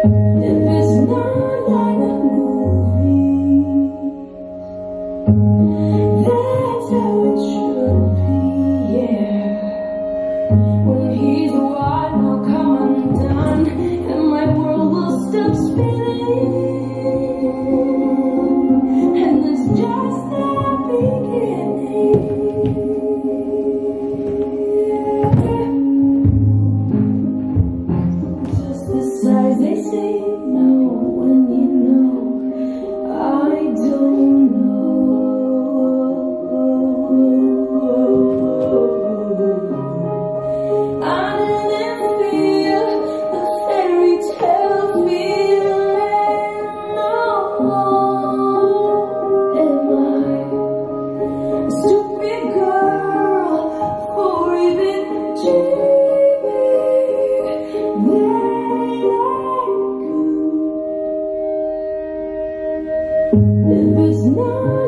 If it's not paz em si não. 我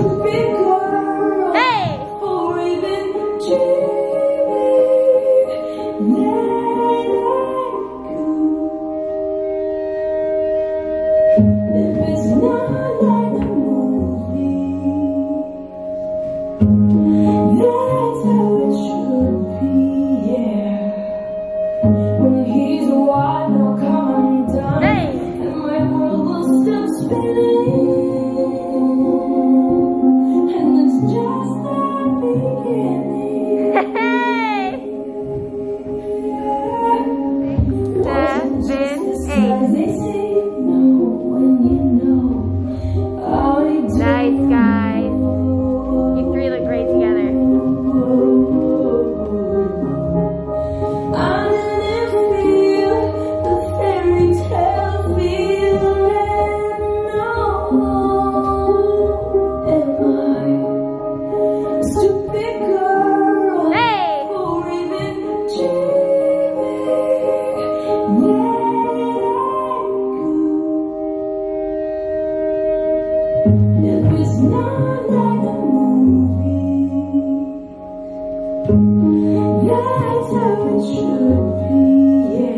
open That's how it should be, yeah.